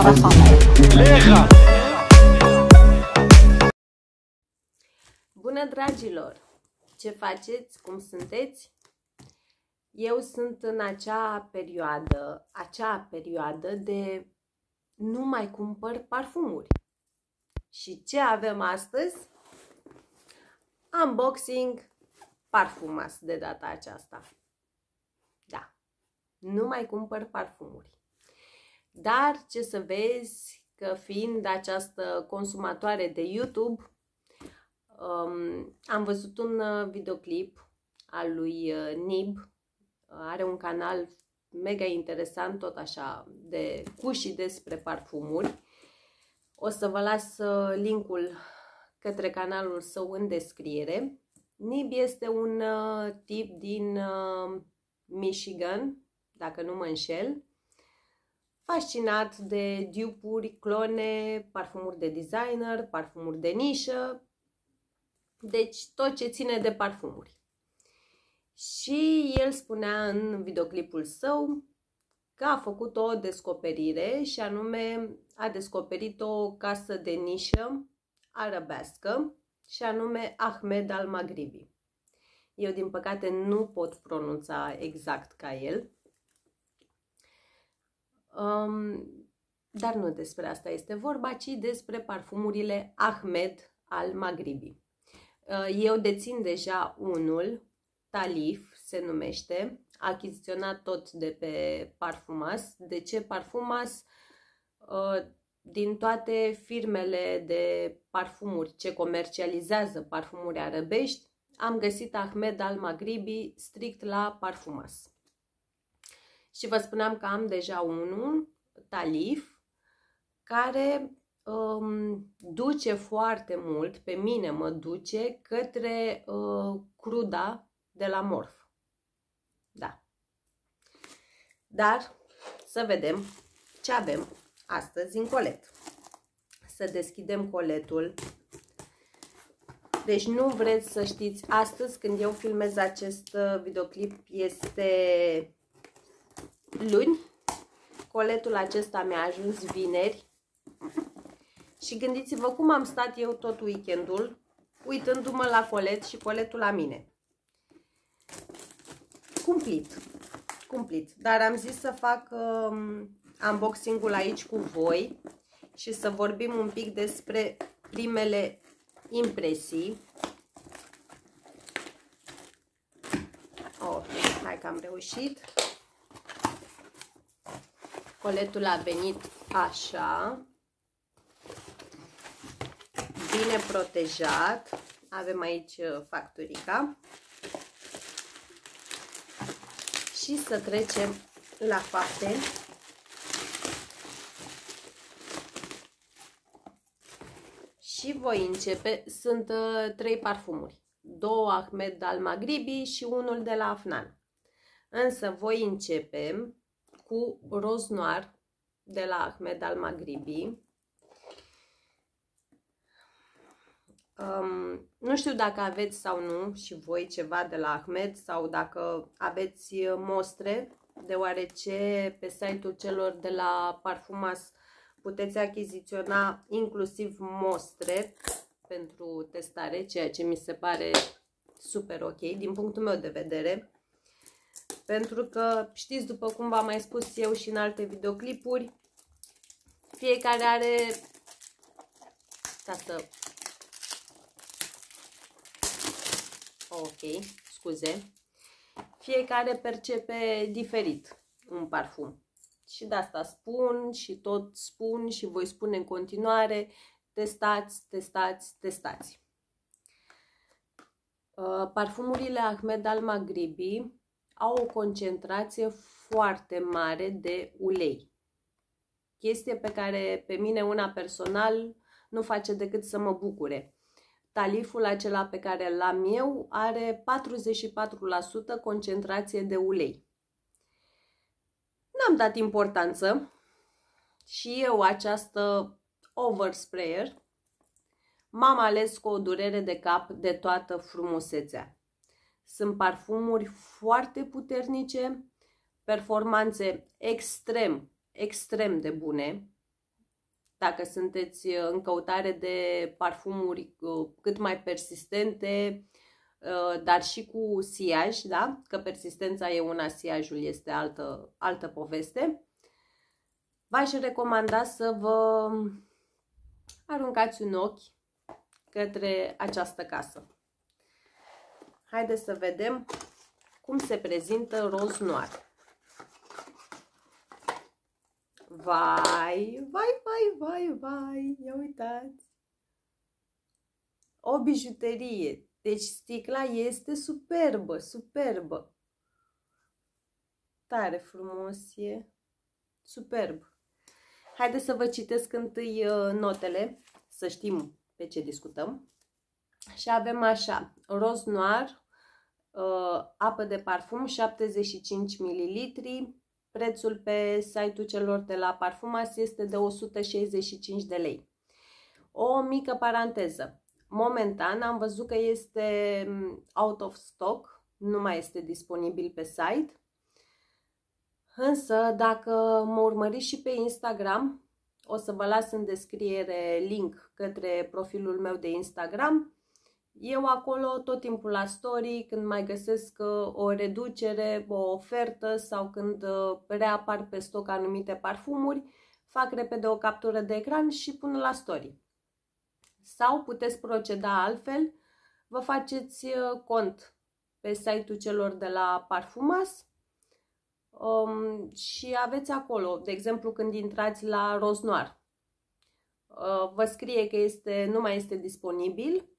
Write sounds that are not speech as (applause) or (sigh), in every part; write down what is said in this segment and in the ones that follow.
Leha! Bună, dragilor! Ce faceți? Cum sunteți? Eu sunt în acea perioadă, acea perioadă de nu mai cumpăr parfumuri. Și ce avem astăzi? Unboxing parfumas de data aceasta. Da, nu mai cumpăr parfumuri. Dar ce să vezi că fiind această consumatoare de YouTube, um, am văzut un uh, videoclip al lui uh, Nib, are un canal mega interesant, tot așa, de cu și despre parfumuri. O să vă las uh, linkul către canalul său în descriere. Nib este un uh, tip din uh, Michigan, dacă nu mă înșel, fascinat de dupuri, clone, parfumuri de designer, parfumuri de nișă, deci tot ce ține de parfumuri. Și el spunea în videoclipul său că a făcut o descoperire și anume a descoperit o casă de nișă arabescă și anume Ahmed al-Maghribi. Eu, din păcate, nu pot pronunța exact ca el. Um, dar nu despre asta este vorba, ci despre parfumurile Ahmed al-Maghribi. Uh, eu dețin deja unul, Talif se numește, achiziționat tot de pe Parfumas. De ce Parfumas? Uh, din toate firmele de parfumuri ce comercializează parfumuri arăbești, am găsit Ahmed al Maghribi strict la Parfumas. Și vă spuneam că am deja unul, Talif, care um, duce foarte mult, pe mine mă duce, către uh, cruda de la Morf. Da. Dar să vedem ce avem astăzi în colet. Să deschidem coletul. Deci nu vreți să știți, astăzi când eu filmez acest uh, videoclip este luni. Coletul acesta mi-a ajuns vineri. Și gândiți-vă cum am stat eu tot weekendul uitându-mă la colet și coletul la mine. Cumplit. Cumplit. Dar am zis să fac um, unboxing-ul aici cu voi și să vorbim un pic despre primele impresii. Ok, hai că am reușit. Coletul a venit așa. Bine protejat. Avem aici uh, facturica. Și să trecem la fapte. Și voi începe, sunt uh, trei parfumuri. Două Ahmed al Maghribi și unul de la Afnan. Însă voi începe cu roz noir de la Ahmed al Maghribi. Um, nu știu dacă aveți sau nu și voi ceva de la Ahmed sau dacă aveți mostre, deoarece pe site-ul celor de la Parfumas puteți achiziționa inclusiv mostre pentru testare, ceea ce mi se pare super ok din punctul meu de vedere. Pentru că știți, după cum v-am mai spus eu și în alte videoclipuri, fiecare are... Ca să... Ok, scuze. Fiecare percepe diferit un parfum. Și de asta spun și tot spun și voi spune în continuare, testați, testați, testați. Uh, parfumurile Ahmed al Maghribi au o concentrație foarte mare de ulei. Chestie pe care pe mine una personal nu face decât să mă bucure. Taliful acela pe care l-am eu are 44% concentrație de ulei. N-am dat importanță și eu această oversprayer m-am ales cu o durere de cap de toată frumusețea. Sunt parfumuri foarte puternice, performanțe extrem, extrem de bune. dacă sunteți în căutare de parfumuri cât mai persistente, dar și cu siaj, da? Că persistența e una, siajul este altă, altă poveste. V-aș recomanda să vă aruncați un ochi către această casă. Haideți să vedem cum se prezintă roz noir. Vai, vai, vai, vai, vai, ia uitați! O bijuterie. Deci sticla este superbă, superbă. Tare frumos e. Superb. Haideți să vă citesc întâi uh, notele, să știm pe ce discutăm. Și avem așa, roz noir, uh, apă de parfum 75 ml, prețul pe site-ul celor de la Parfumas este de 165 de lei. O mică paranteză. Momentan am văzut că este mm, out of stock, nu mai este disponibil pe site. Însă, dacă mă urmăriți și pe Instagram, o să vă las în descriere link către profilul meu de Instagram. Eu acolo tot timpul la story, când mai găsesc uh, o reducere, o ofertă sau când uh, reapar pe stoc anumite parfumuri, fac repede o captură de ecran și pun la story. Sau puteți proceda altfel, vă faceți uh, cont pe site-ul celor de la Parfumas um, și aveți acolo, de exemplu când intrați la roz noir, uh, vă scrie că este, nu mai este disponibil,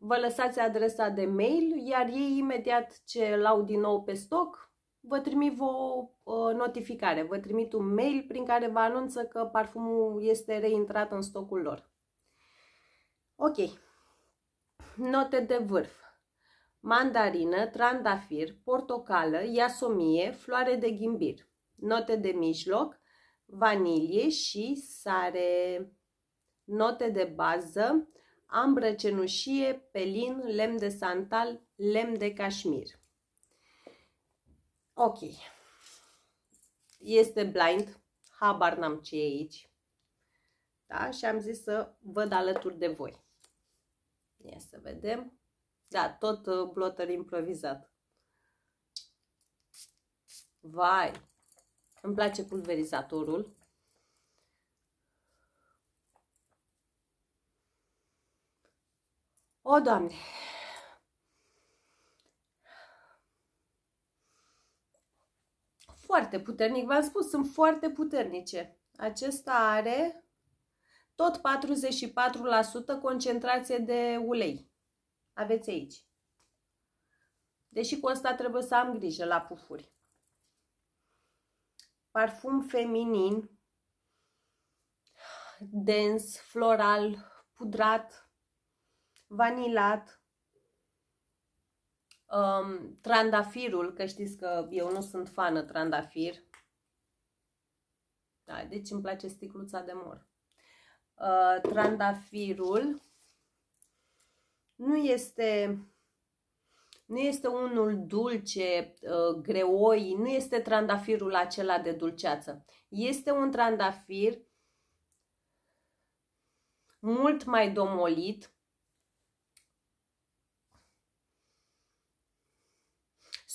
vă lăsați adresa de mail, iar ei imediat ce l-au din nou pe stoc, vă trimit o uh, notificare, vă trimit un mail prin care vă anunță că parfumul este reintrat în stocul lor. Ok. Note de vârf mandarină, trandafir, portocală, iasomie, floare de ghimbir. Note de mijloc, vanilie și sare. Note de bază, ambră cenușie, pelin, lemn de santal, lemn de cașmir. Ok. Este blind, habar n-am ce e aici. Da? Și am zis să văd alături de voi. Ia să vedem. Da, tot uh, blotter improvizat. Vai! Îmi place pulverizatorul. O, Doamne! Foarte puternic, v-am spus, sunt foarte puternice. Acesta are tot 44% concentrație de ulei aveți aici. Deși cu asta trebuie să am grijă la pufuri. Parfum feminin, dens, floral, pudrat, vanilat, um, trandafirul, că știți că eu nu sunt fană trandafir. Da, deci îmi place sticluța de mor. Uh, trandafirul nu este, nu este unul dulce, uh, greoi, nu este trandafirul acela de dulceață. Este un trandafir mult mai domolit,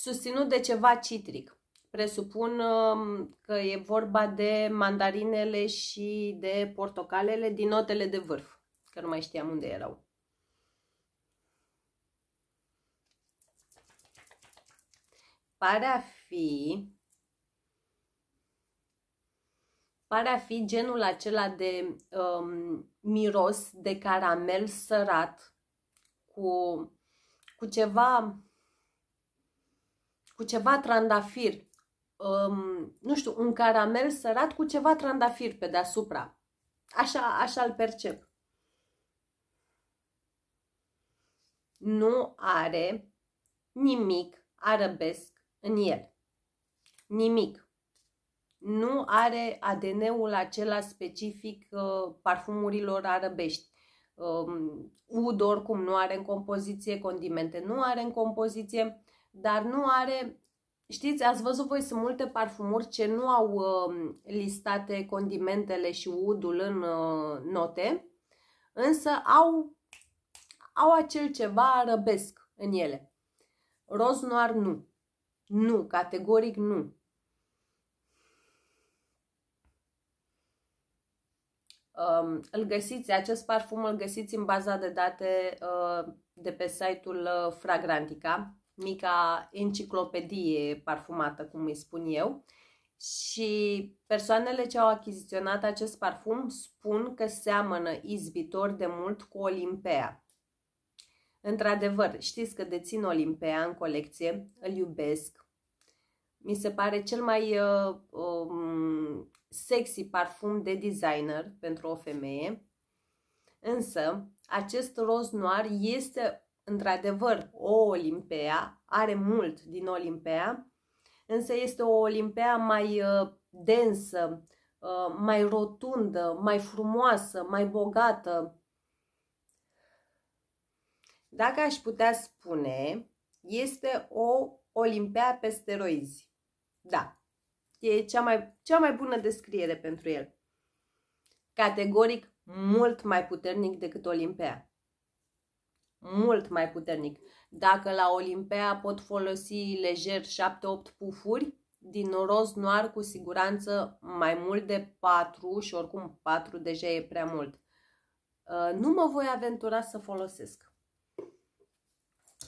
susținut de ceva citric. Presupun um, că e vorba de mandarinele și de portocalele din notele de vârf, că nu mai știam unde erau. pare a fi pare a fi genul acela de um, miros de caramel sărat cu, cu ceva cu ceva trandafir. Um, nu știu, un caramel sărat cu ceva trandafir pe deasupra. Așa, așa îl percep. Nu are nimic arabesc în el. Nimic. Nu are ADN-ul acela specific uh, parfumurilor arăbești. Um, ud oricum nu are în compoziție, condimente nu are în compoziție, dar nu are știți, ați văzut voi, sunt multe parfumuri ce nu au uh, listate condimentele și udul în uh, note, însă au, au acel ceva arăbesc în ele. Roz noir nu. Nu, categoric nu. Um, îl găsiți, acest parfum îl găsiți în baza de date uh, de pe site-ul uh, Fragrantica, mica enciclopedie parfumată, cum îi spun eu. Și persoanele ce au achiziționat acest parfum spun că seamănă izbitor de mult cu Olimpea. Într-adevăr, știți că dețin Olimpea în colecție, îl iubesc. Mi se pare cel mai uh, um, sexy parfum de designer pentru o femeie. Însă, acest roz noir este într-adevăr o Olimpea, are mult din Olimpea, însă este o Olimpea mai uh, densă, uh, mai rotundă, mai frumoasă, mai bogată. Dacă aș putea spune, este o Olimpea pe steroizi. Da, e cea mai, cea mai bună descriere pentru el. Categoric mult mai puternic decât Olimpea. Mult mai puternic. Dacă la Olimpea pot folosi lejer 7-8 pufuri, din roz noir cu siguranță mai mult de 4 și oricum 4 deja e prea mult. Uh, nu mă voi aventura să folosesc.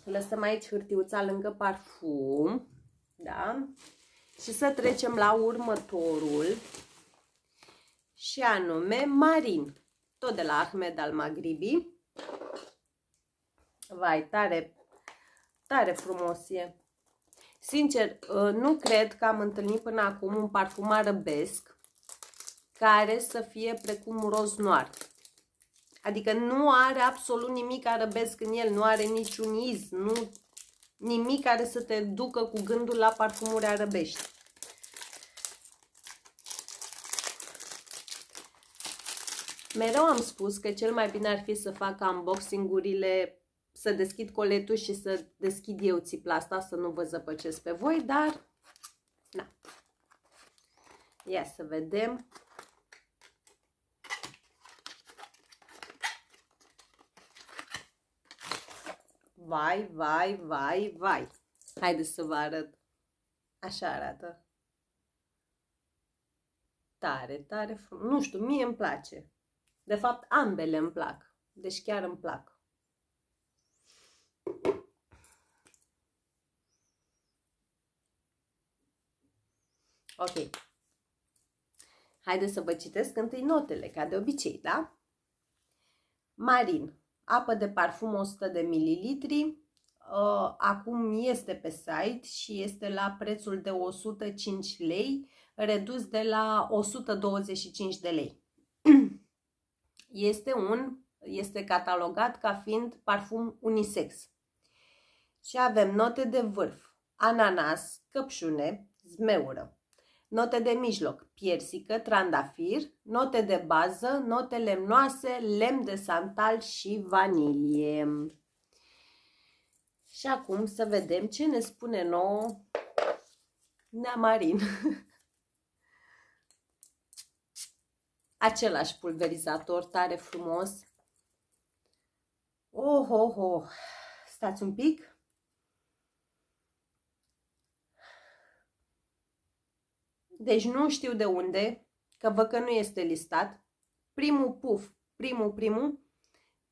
Lăsăm aici hârtiuța lângă parfum. Da? Și să trecem la următorul. Și anume Marin. Tot de la Ahmed al Magribi. Vai, tare, tare frumos e. Sincer, ă, nu cred că am întâlnit până acum un parfum arăbesc care să fie precum roz noir. Adică nu are absolut nimic arăbesc în el, nu are niciun iz, nu nimic care să te ducă cu gândul la parfumuri arăbești. Mereu am spus că cel mai bine ar fi să fac unboxing-urile, să deschid coletul și să deschid eu țipla asta, să nu vă zăpăcesc pe voi, dar na. Ia să vedem. Vai, vai, vai, vai. Haideți să vă arăt. Așa arată. Tare, tare frumos. Nu știu, mie îmi place. De fapt, ambele îmi plac. Deci chiar îmi plac. Ok. Haideți să vă citesc întâi notele, ca de obicei, da? Marin apă de parfum 100 de mililitri, uh, acum este pe site și este la prețul de 105 lei, redus de la 125 de lei. (clears throat) Este un este catalogat ca fiind parfum unisex. Și avem note de vârf, ananas, căpșune, zmeură. Note de mijloc, piersică, trandafir, note de bază, note lemnoase, lemn de santal și vanilie. Și acum să vedem ce ne spune nouă Neamarin. (laughs) Același pulverizator tare frumos. Oh, oh, oh. Stați un pic. Deci nu știu de unde, că văd că nu este listat. Primul puf, primul, primul,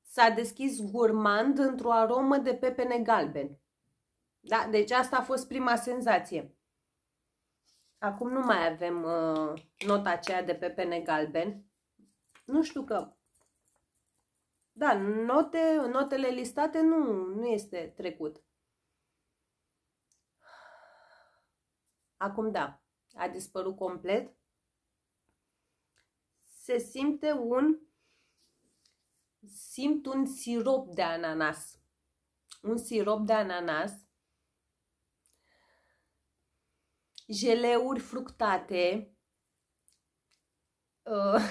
s-a deschis gurmand într-o aromă de pepene galben. Da? Deci asta a fost prima senzație. Acum nu mai avem uh, nota aceea de pepene galben. Nu știu că... Da, note, notele listate nu, nu este trecut. Acum da a dispărut complet, se simte un simt un sirop de ananas. Un sirop de ananas. Jeleuri fructate. Uh,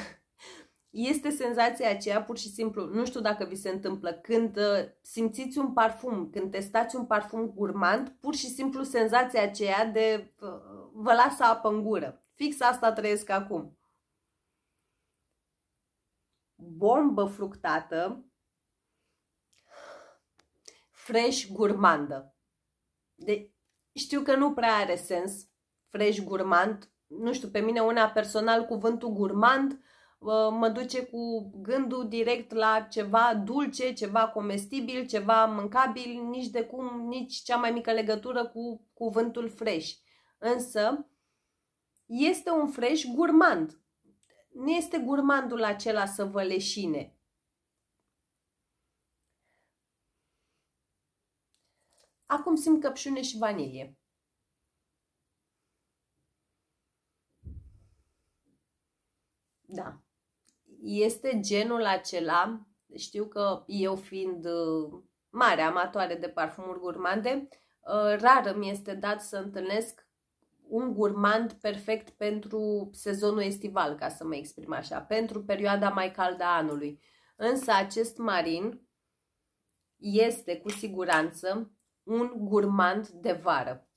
(laughs) este senzația aceea, pur și simplu, nu știu dacă vi se întâmplă, când uh, simțiți un parfum, când testați un parfum gurmand, pur și simplu senzația aceea de uh, vă lasă apă în gură. Fix asta trăiesc acum. Bombă fructată, fresh gurmandă. De, știu că nu prea are sens fresh gurmand. Nu știu, pe mine una personal cuvântul gurmand mă duce cu gândul direct la ceva dulce, ceva comestibil, ceva mâncabil, nici de cum, nici cea mai mică legătură cu cuvântul fresh. Însă, este un fresh gurmand. Nu este gurmandul acela să vă leșine. Acum simt căpșune și vanilie. Da. Este genul acela, știu că eu fiind uh, mare amatoare de parfumuri gurmande, uh, rar mi este dat să întâlnesc un gurmand perfect pentru sezonul estival, ca să mă exprim așa, pentru perioada mai caldă a anului. Însă acest marin este cu siguranță un gurmand de vară.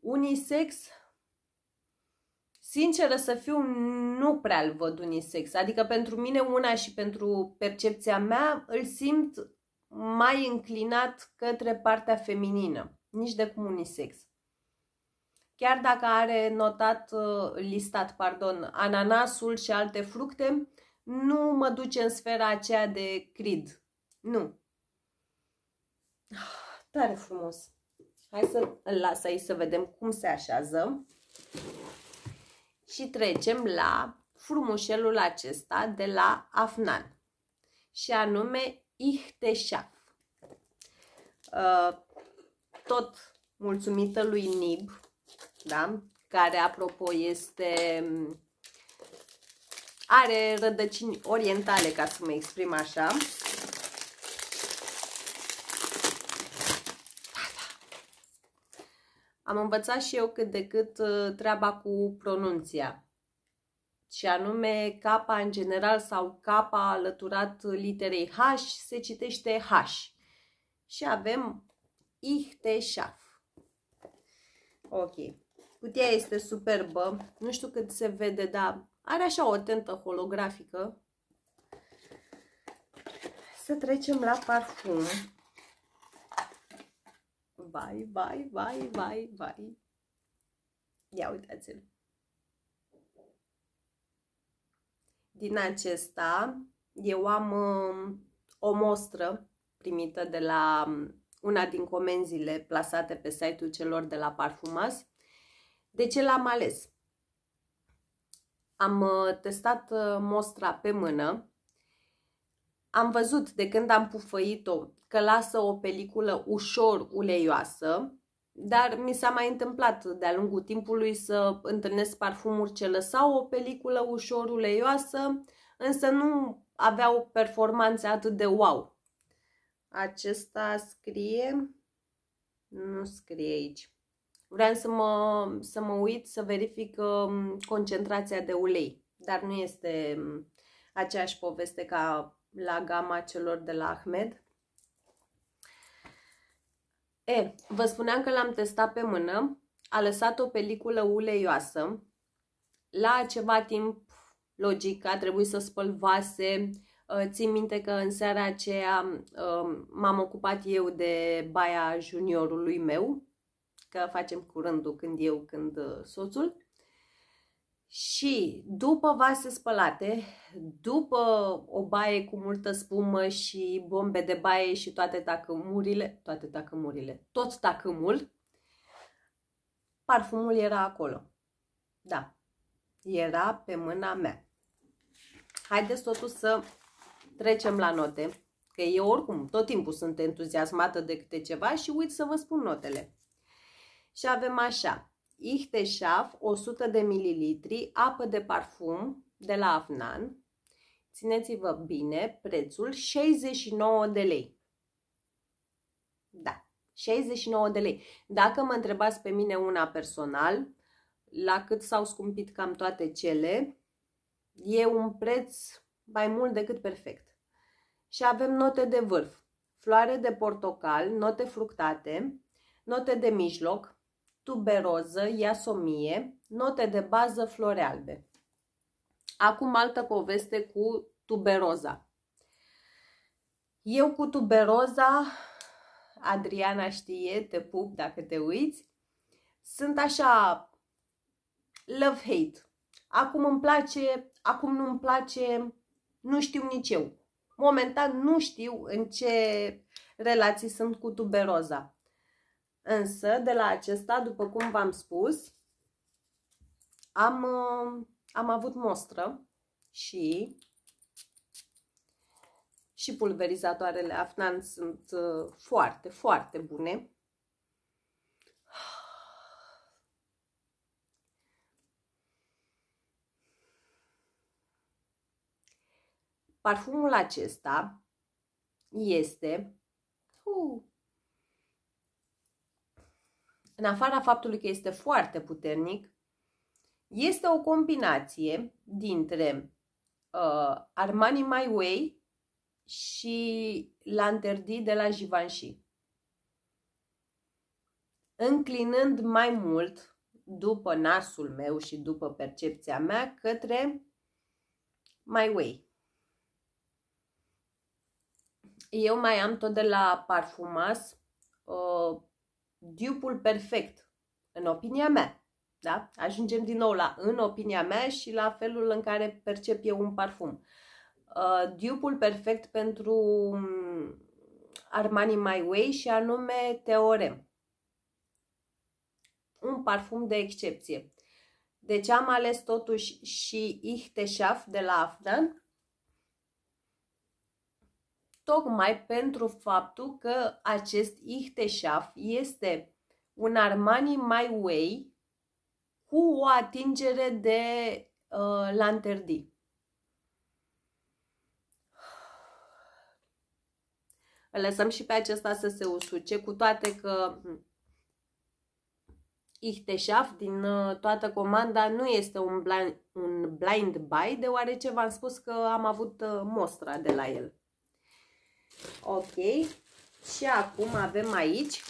Unisex Sinceră să fiu, nu prea îl văd unisex. Adică pentru mine una și pentru percepția mea îl simt mai înclinat către partea feminină. Nici de cum unisex. Chiar dacă are notat, uh, listat, pardon, ananasul și alte fructe, nu mă duce în sfera aceea de crid. Nu. Tare frumos. Hai să îl las aici să vedem cum se așează și trecem la frumușelul acesta de la Afnan și anume Ihteșaf. Uh, tot mulțumită lui Nib, da? care apropo este are rădăcini orientale, ca să mă exprim așa. am învățat și eu cât de cât uh, treaba cu pronunția. Și anume, capa în general sau capa alăturat literei H se citește H. Și avem Ihteșaf. Ok. Cutia este superbă. Nu știu cât se vede, dar are așa o tentă holografică. Să trecem la parfum. Vai, vai, vai, vai, vai. Ia uitați-l. Din acesta, eu am uh, o mostră primită de la um, una din comenzile plasate pe site-ul celor de la Parfumas. De ce l-am ales? Am uh, testat uh, mostra pe mână. Am văzut de când am pufăit-o că lasă o peliculă ușor uleioasă, dar mi s-a mai întâmplat de-a lungul timpului să întâlnesc parfumuri ce lăsau o peliculă ușor uleioasă, însă nu aveau performanțe atât de wow. Acesta scrie... Nu scrie aici. Vreau să mă, să mă uit să verific um, concentrația de ulei, dar nu este um, aceeași poveste ca la gama celor de la Ahmed. E, vă spuneam că l-am testat pe mână, a lăsat o peliculă uleioasă. La ceva timp, logic, a trebuit să spăl vase. Uh, țin minte că în seara aceea um, m-am ocupat eu de baia juniorului meu, că facem curândul când eu, când uh, soțul. Și după vase spălate, după o baie cu multă spumă și bombe de baie și toate tacămurile, toate tacămurile, tot tacâmul, parfumul era acolo. Da, era pe mâna mea. Haideți totuși să trecem la note, că eu oricum tot timpul sunt entuziasmată de câte ceva și uit să vă spun notele. Și avem așa, Ihteșaf 100 de mililitri, apă de parfum de la Afnan. Țineți-vă bine, prețul 69 de lei. Da, 69 de lei. Dacă mă întrebați pe mine una personal, la cât s-au scumpit cam toate cele, E un preț mai mult decât perfect. Și avem note de vârf. Floare de portocal, note fructate, note de mijloc, tuberoză, iasomie, note de bază, flore albe. Acum altă poveste cu tuberoza. Eu cu tuberoza, Adriana știe, te pup dacă te uiți, sunt așa love-hate. Acum îmi place, acum nu îmi place, nu știu nici eu. Momentan nu știu în ce relații sunt cu tuberoza. Însă, de la acesta, după cum v-am spus, am, uh, am avut mostră și și pulverizatoarele Afnan sunt uh, foarte, foarte bune. Parfumul acesta este uh, în afara faptului că este foarte puternic, este o combinație dintre uh, Armani My Way și Lanterdi de la Givenchy. Înclinând mai mult după nasul meu și după percepția mea către My Way. Eu mai am tot de la Parfumas uh, dupul perfect, în opinia mea. Da? Ajungem din nou la în opinia mea și la felul în care percep eu un parfum. Uh, dupul perfect pentru um, Armani My Way și anume Teorem. Un parfum de excepție. Deci am ales totuși și Ichteshaf de la Afnan, tocmai pentru faptul că acest Ichteshaf este un Armani My Way cu o atingere de uh, Lanterdi. Îl lăsăm și pe acesta să se usuce, cu toate că hm, Ichteshaf din uh, toată comanda nu este un blind, un blind buy, deoarece v-am spus că am avut uh, mostra de la el. Ok. Și acum avem aici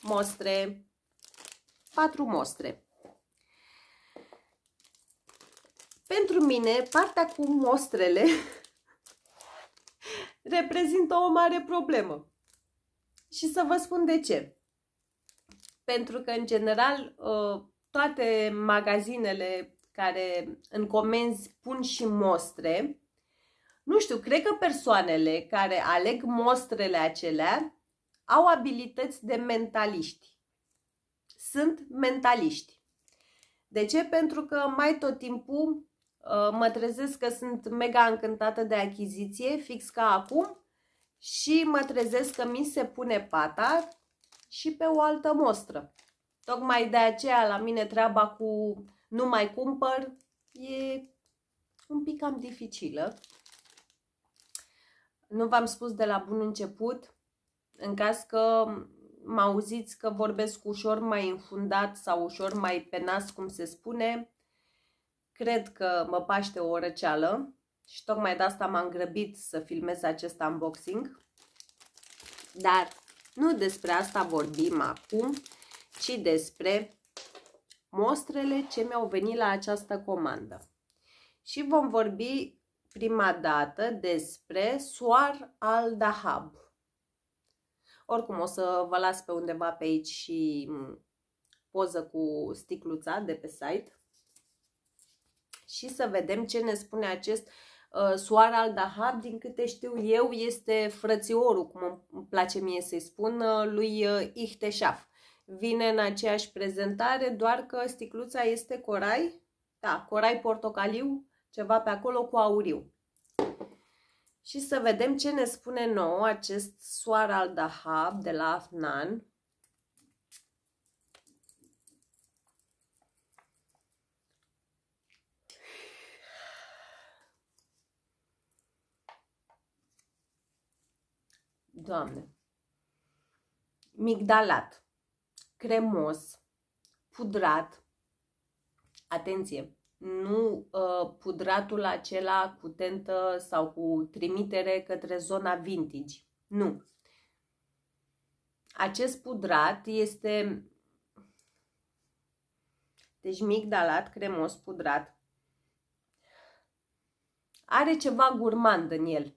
mostre, patru mostre. Pentru mine, partea cu mostrele (laughs) reprezintă o mare problemă. Și să vă spun de ce. Pentru că, în general, ă, toate magazinele care în comenzi pun și mostre, nu știu, cred că persoanele care aleg mostrele acelea au abilități de mentaliști. Sunt mentaliști. De ce? Pentru că mai tot timpul uh, mă trezesc că sunt mega încântată de achiziție, fix ca acum, și mă trezesc că mi se pune pata și pe o altă mostră. Tocmai de aceea la mine treaba cu nu mai cumpăr e un pic cam dificilă. Nu v-am spus de la bun început, în caz că mă auziți că vorbesc ușor mai înfundat sau ușor mai pe nas, cum se spune, cred că mă paște o răceală și tocmai de asta m-am grăbit să filmez acest unboxing. Dar nu despre asta vorbim acum, ci despre mostrele ce mi-au venit la această comandă. Și vom vorbi prima dată despre Soar al Dahab. Oricum o să vă las pe undeva pe aici și poză cu sticluța de pe site și să vedem ce ne spune acest uh, Soar al Dahab. Din câte știu eu este frățiorul, cum îmi place mie să-i spun, uh, lui uh, Ihteșaf. Vine în aceeași prezentare, doar că sticluța este corai, da, corai portocaliu, ceva pe acolo cu auriu. Și să vedem ce ne spune nou acest soar al Dahab de la Afnan. Doamne! Migdalat, cremos, pudrat, atenție, nu uh, pudratul acela cu tentă sau cu trimitere către zona vintage. Nu. Acest pudrat este deci migdalat cremos pudrat. Are ceva gurmand în el.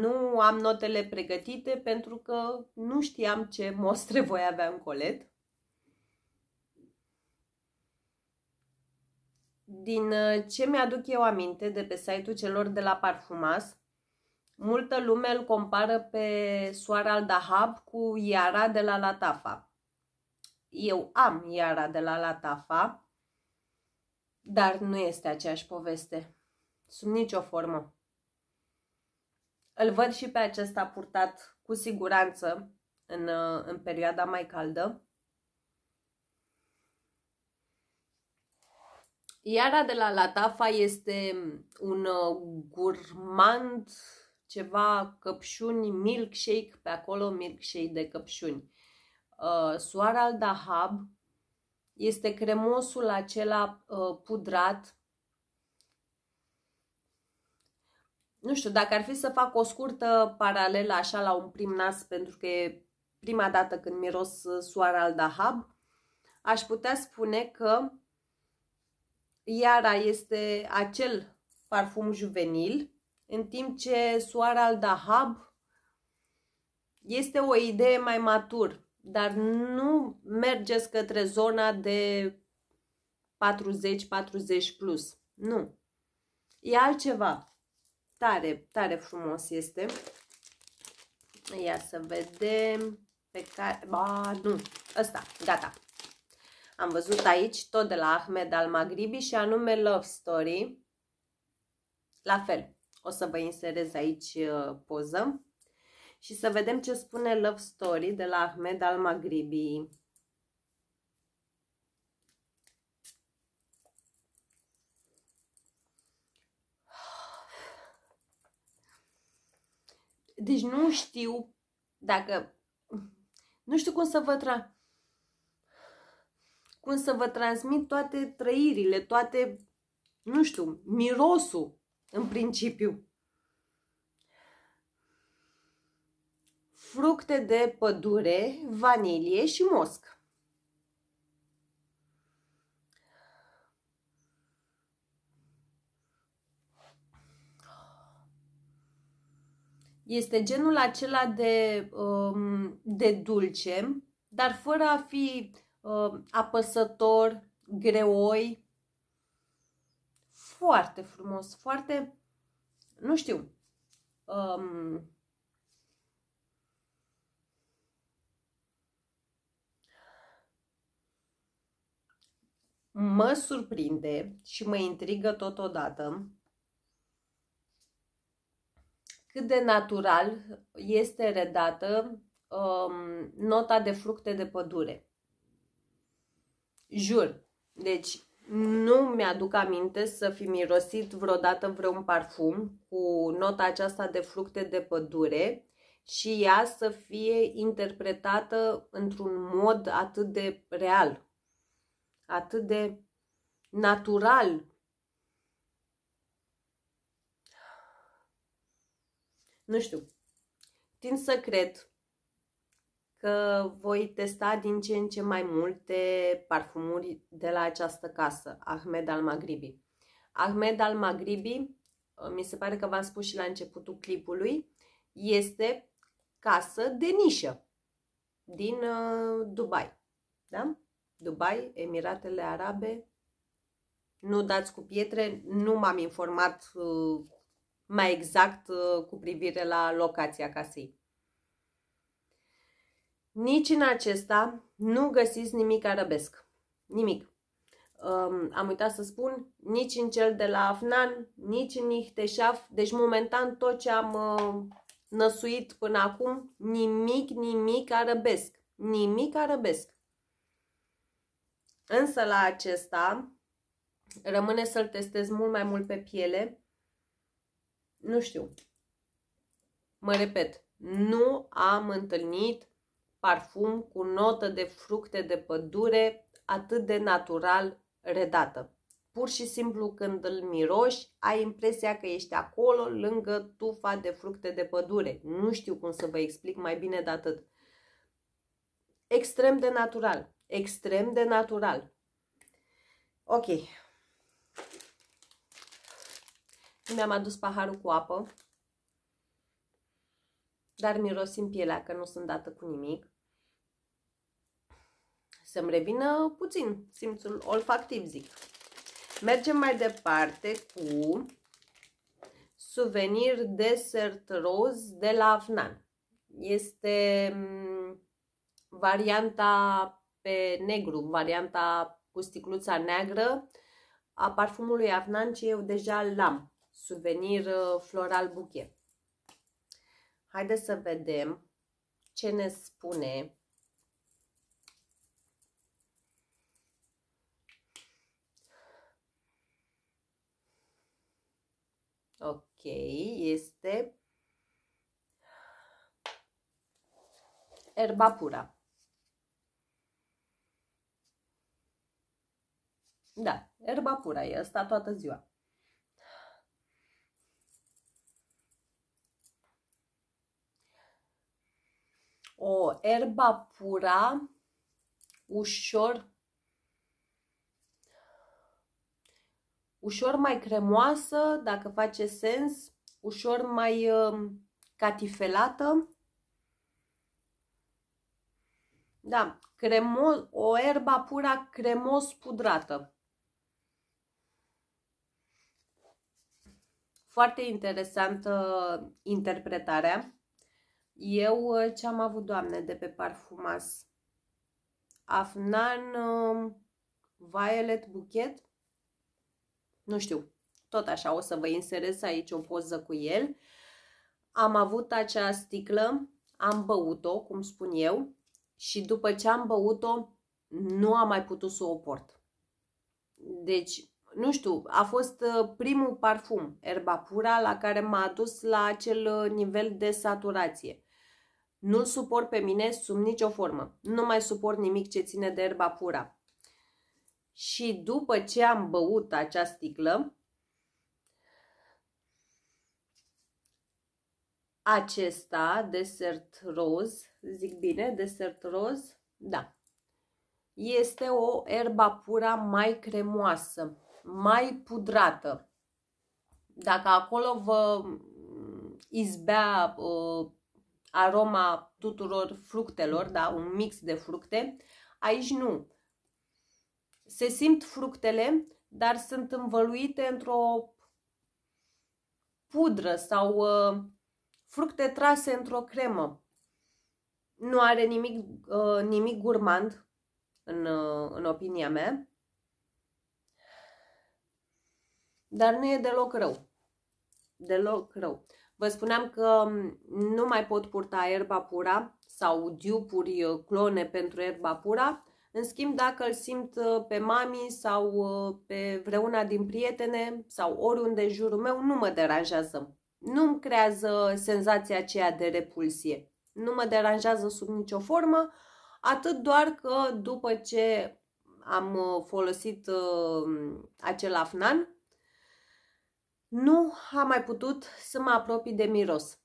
Nu am notele pregătite pentru că nu știam ce mostre voi avea în colet. Din uh, ce mi-aduc eu aminte de pe site-ul celor de la Parfumas, multă lume îl compară pe Soara al Dahab cu Iara de la Latafa. Eu am Iara de la Latafa, dar nu este aceeași poveste. Sub nicio formă. Îl văd și pe acesta purtat cu siguranță în, uh, în perioada mai caldă. Iara de la Latafa este un uh, gurmand, ceva căpșuni, milkshake, pe acolo milkshake de căpșuni. Uh, Soara al Dahab este cremosul acela uh, pudrat. Nu știu, dacă ar fi să fac o scurtă paralelă așa la un prim nas, pentru că e prima dată când miros Soara al Dahab, aș putea spune că Iara este acel parfum juvenil, în timp ce Soara al Dahab este o idee mai matur, dar nu mergeți către zona de 40-40 plus. Nu. E altceva. Tare, tare frumos este. Ia să vedem pe care... Ba, nu. Ăsta, gata. Am văzut aici tot de la Ahmed al Magribi și anume Love Story. La fel, o să vă inserez aici uh, poză și să vedem ce spune Love Story de la Ahmed al Magribi. Deci nu știu dacă... Nu știu cum să vă tra cum să vă transmit toate trăirile, toate, nu știu, mirosul în principiu. Fructe de pădure, vanilie și mosc. Este genul acela de, um, de dulce, dar fără a fi uh, apăsător, greoi. Foarte frumos, foarte, nu știu, um, mă surprinde și mă intrigă totodată cât de natural este redată um, nota de fructe de pădure. Jur. Deci, nu mi-aduc aminte să fi mirosit vreodată vreun parfum cu nota aceasta de fructe de pădure și ea să fie interpretată într-un mod atât de real, atât de natural. Nu știu. Tind să cred că voi testa din ce în ce mai multe parfumuri de la această casă, Ahmed Al Magribi. Ahmed Al Magribi, uh, mi se pare că v-am spus și la începutul clipului, este casă de nișă din uh, Dubai. Da? Dubai, Emiratele Arabe. Nu dați cu pietre, nu m-am informat uh, mai exact cu privire la locația casei. Nici în acesta nu găsiți nimic arabesc. Nimic. Um, am uitat să spun, nici în cel de la Afnan, nici în Ihteșaf. Deci, momentan, tot ce am uh, năsuit până acum, nimic, nimic arabesc. Nimic arabesc. Însă la acesta rămâne să-l testez mult mai mult pe piele. Nu știu. Mă repet, nu am întâlnit parfum cu notă de fructe de pădure atât de natural redată. pur și simplu când îl miroși, ai impresia că ești acolo lângă tufa de fructe de pădure. Nu știu cum să vă explic mai bine de atât. Extrem de natural. Extrem de natural. Ok. Mi-am adus paharul cu apă. Dar mirosim pielea, că nu sunt dată cu nimic. Să-mi revină puțin simțul olfactiv, zic. Mergem mai departe cu suvenir desert roz de la Afnan. Este mm, varianta pe negru, varianta cu sticluța neagră a parfumului Afnan ce eu deja l-am. Suvenir uh, floral buchet. Haideți să vedem ce ne spune Ok, este erba pura. Da, erba pura e asta toată ziua. O erba pura ușor ușor mai cremoasă, dacă face sens, ușor mai uh, catifelată. Da, cremos, o erba pura cremos pudrată. Foarte interesantă interpretarea. Eu uh, ce am avut, doamne, de pe parfumas? Afnan uh, Violet Bouquet nu știu, tot așa o să vă inserez aici o poză cu el. Am avut acea sticlă, am băut-o, cum spun eu, și după ce am băut-o, nu am mai putut să o port. Deci, nu știu, a fost uh, primul parfum, erba pura, la care m-a adus la acel uh, nivel de saturație. Nu-l suport pe mine sub nicio formă. Nu mai suport nimic ce ține de erba pura și după ce am băut acea sticlă, acesta, desert roz, zic bine, desert roz, da, este o erba pura mai cremoasă, mai pudrată. Dacă acolo vă izbea uh, aroma tuturor fructelor, da, un mix de fructe, aici nu se simt fructele, dar sunt învăluite într-o pudră sau uh, fructe trase într-o cremă. Nu are nimic, uh, nimic gurmand, în, uh, în opinia mea, dar nu e deloc rău. Deloc rău. Vă spuneam că nu mai pot purta erba pura sau diupuri uh, clone pentru erba pura, în schimb, dacă îl simt uh, pe mami sau uh, pe vreuna din prietene sau oriunde în jurul meu, nu mă deranjează. Nu-mi creează senzația aceea de repulsie. Nu mă deranjează sub nicio formă, atât doar că după ce am uh, folosit acel afnan, nu am mai putut să mă apropii de miros.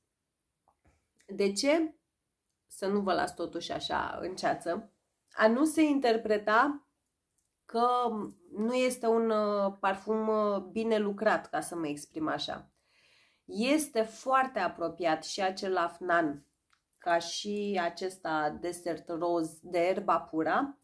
De ce? Să nu vă las totuși așa în ceață a nu se interpreta că nu este un uh, parfum uh, bine lucrat, ca să mă exprim așa. Este foarte apropiat și acel afnan, ca și acesta desert roz de erba pura,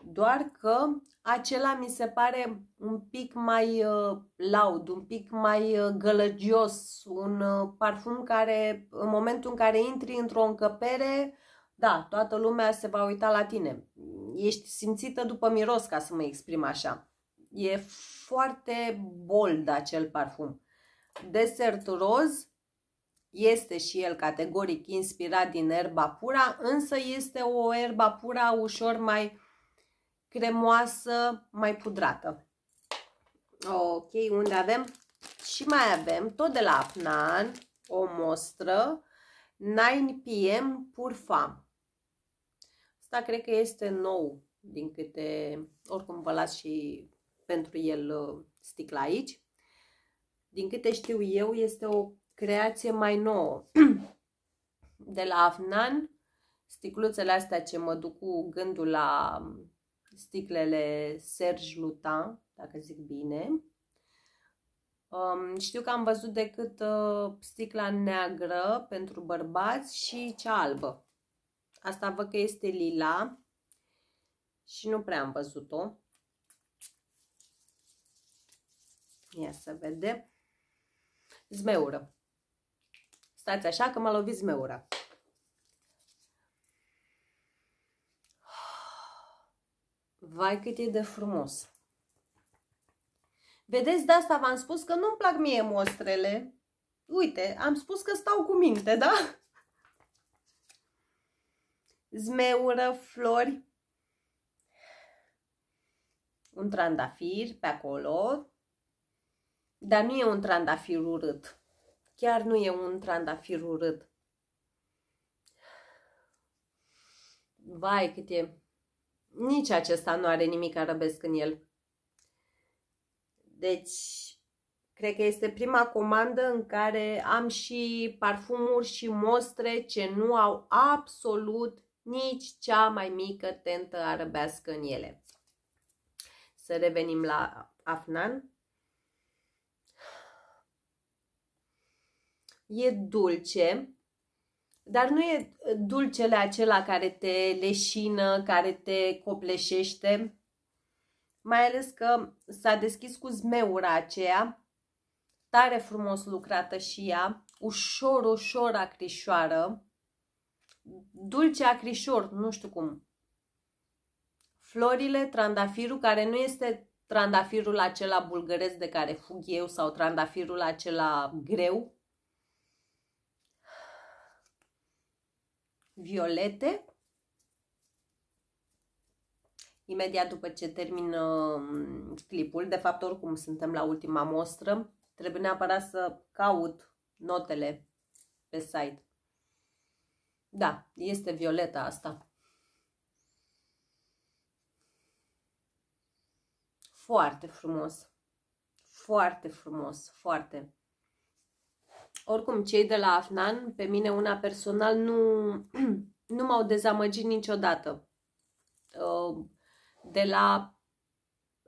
doar că acela mi se pare un pic mai uh, laud, un pic mai uh, gălăgios, un uh, parfum care în momentul în care intri într-o încăpere da, toată lumea se va uita la tine. Ești simțită după miros, ca să mă exprim așa. E foarte bold acel parfum. Desert roz este și el categoric inspirat din erba pura, însă este o erba pura ușor mai cremoasă, mai pudrată. Ok, unde avem? Și mai avem, tot de la Afnan, o mostră 9pm Purfam. Asta cred că este nou, din câte, oricum vă las și pentru el uh, sticla aici. Din câte știu eu, este o creație mai nouă. (clears throat) De la Afnan, sticluțele astea ce mă duc cu gândul la um, sticlele Serge Lutin, dacă zic bine. Um, știu că am văzut decât uh, sticla neagră pentru bărbați și cea albă. Asta văd că este lila și nu prea am văzut-o. Ia să vedem. Zmeură. Stați așa că m-a lovit zmeura. Vai cât e de frumos. Vedeți, de asta v-am spus că nu-mi plac mie mostrele. Uite, am spus că stau cu minte, da? Zmeură, flori, un trandafir pe acolo, dar nu e un trandafir urât. Chiar nu e un trandafir urât. Vai, cât e... Nici acesta nu are nimic arabesc în el. Deci, cred că este prima comandă în care am și parfumuri și mostre ce nu au absolut nici cea mai mică tentă arăbească în ele. Să revenim la Afnan. E dulce, dar nu e dulcele acela care te leșină, care te copleșește, mai ales că s-a deschis cu zmeura aceea, tare frumos lucrată și ea, ușor, ușor acrișoară, dulce acrișor, nu știu cum. Florile, trandafirul, care nu este trandafirul acela bulgăresc de care fug eu sau trandafirul acela greu. Violete. Imediat după ce termin uh, clipul, de fapt oricum suntem la ultima mostră, trebuie neapărat să caut notele pe site. Da, este violeta asta. Foarte frumos. Foarte frumos, foarte. Oricum, cei de la Afnan, pe mine una personal, nu, (clears throat) nu m-au dezamăgit niciodată. Uh, de la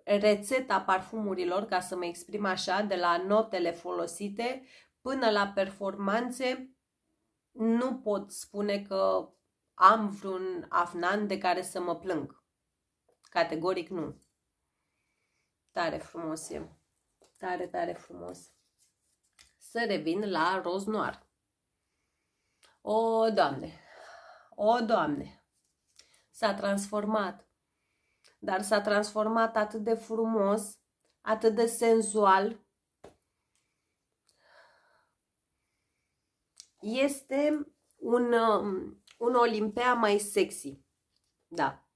rețeta parfumurilor, ca să mă exprim așa, de la notele folosite până la performanțe, nu pot spune că am vreun afnan de care să mă plâng. Categoric nu. Tare frumos e. Tare, tare frumos. Să revin la roz noir. O, Doamne! O, Doamne! S-a transformat. Dar s-a transformat atât de frumos, atât de senzual, este un, um, un Olimpea mai sexy. Da.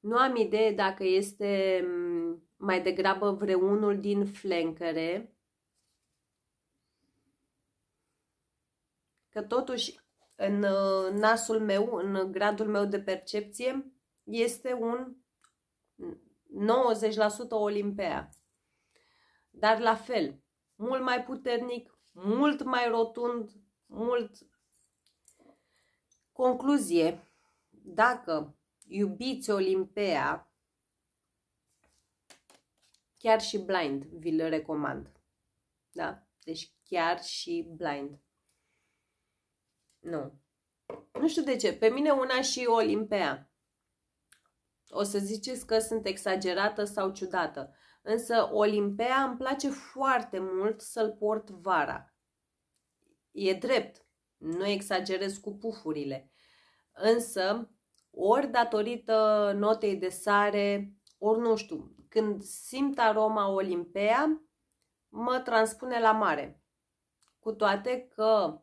Nu am idee dacă este um, mai degrabă vreunul din flancere. Că totuși în uh, nasul meu, în gradul meu de percepție, este un 90% Olimpea. Dar la fel, mult mai puternic, mult mai rotund, mult... Concluzie, dacă iubiți Olimpea, chiar și blind vi-l recomand. Da? Deci chiar și blind. Nu. Nu știu de ce. Pe mine una și Olimpea. O să ziceți că sunt exagerată sau ciudată. Însă Olimpea îmi place foarte mult să-l port vara. E drept, nu exagerez cu pufurile. Însă, ori datorită notei de sare, ori nu știu, când simt aroma Olimpea, mă transpune la mare. Cu toate că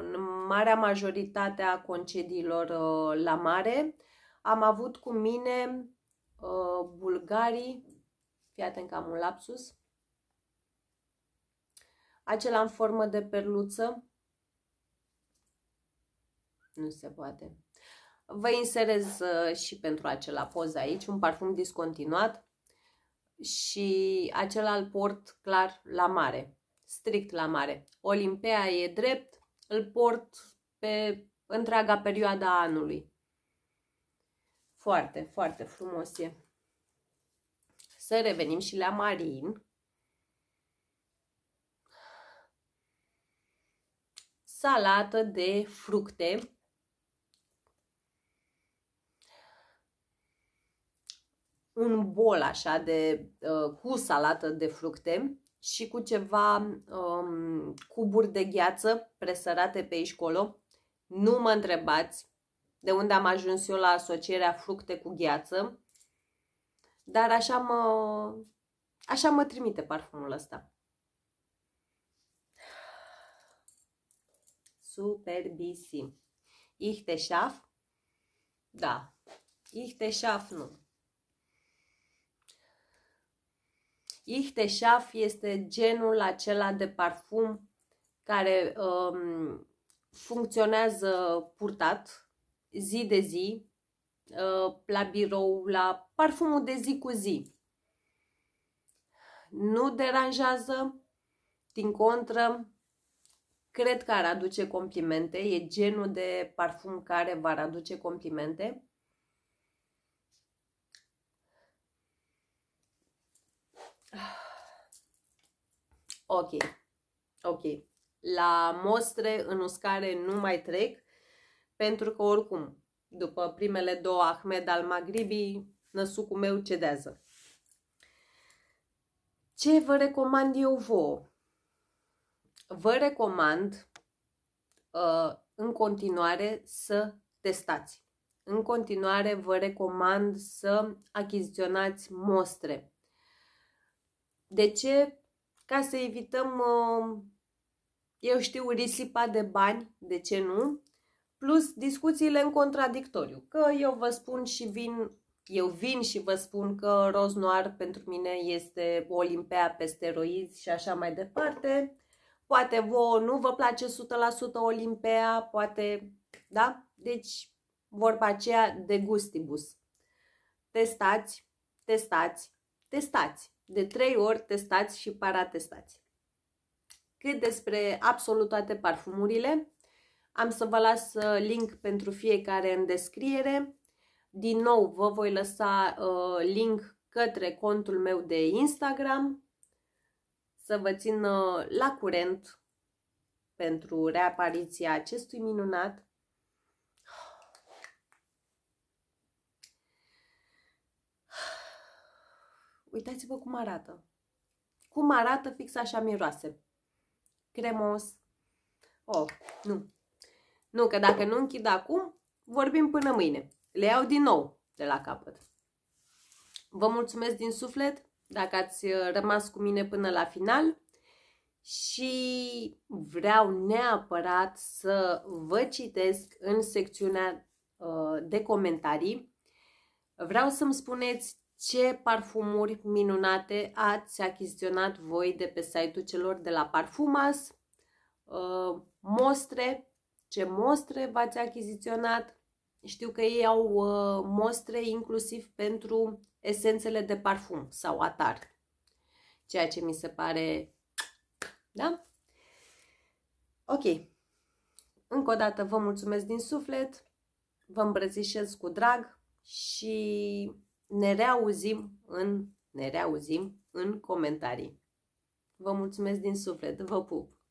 în marea majoritate a concediilor uh, la mare am avut cu mine uh, bulgarii Fii atent că am un lapsus. Acela în formă de perluță. Nu se poate. Vă inserez uh, și pentru acela poza aici, un parfum discontinuat și acela îl port clar la mare, strict la mare. Olimpea e drept, îl port pe întreaga perioadă a anului. Foarte, foarte frumos e. Să revenim și la marin. Salată de fructe un bol așa de, uh, cu salată de fructe și cu ceva um, cuburi de gheață presărate pe aici colo. Nu mă întrebați de unde am ajuns eu la asocierea fructe cu gheață, dar așa mă, așa mă trimite parfumul ăsta. Superbisim. Ich te schaff? Da. Ich te schaff nu. Ichteshaf este genul acela de parfum care um, funcționează purtat zi de zi, uh, la birou, la parfumul de zi cu zi. Nu deranjează, din contră, cred că ar aduce complimente, e genul de parfum care va aduce complimente (sighs) Ok, ok. La mostre în uscare nu mai trec, pentru că oricum, după primele două Ahmed al Magribi, năsucul meu cedează. Ce vă recomand eu vouă? Vă recomand uh, în continuare să testați. În continuare vă recomand să achiziționați mostre. De ce? Ca să evităm, uh, eu știu, risipa de bani, de ce nu? Plus discuțiile în contradictoriu. Că eu vă spun și vin, eu vin și vă spun că roz noir pentru mine este olimpea pe steroizi și așa mai departe. Poate vouă nu vă place 100% olimpea, poate, da? Deci, vorba aceea de gustibus. Testați, testați, testați. De trei ori testați și paratestați. Cât despre absolut toate parfumurile, am să vă las uh, link pentru fiecare în descriere. Din nou vă voi lăsa uh, link către contul meu de Instagram să vă țin uh, la curent pentru reapariția acestui minunat Uitați-vă cum arată. Cum arată fix așa miroase. Cremos. Oh, nu. Nu, că dacă nu închid acum, vorbim până mâine. Le iau din nou de la capăt. Vă mulțumesc din suflet dacă ați uh, rămas cu mine până la final și vreau neapărat să vă citesc în secțiunea uh, de comentarii. Vreau să-mi spuneți ce parfumuri minunate ați achiziționat voi de pe site-ul celor de la Parfumas, uh, mostre, ce mostre v-ați achiziționat. Știu că ei au uh, mostre inclusiv pentru esențele de parfum sau atar, ceea ce mi se pare, da? Ok. Încă o dată vă mulțumesc din suflet, vă îmbrățișez cu drag și ne reauzim în, ne reauzim în comentarii. Vă mulțumesc din suflet, vă pup!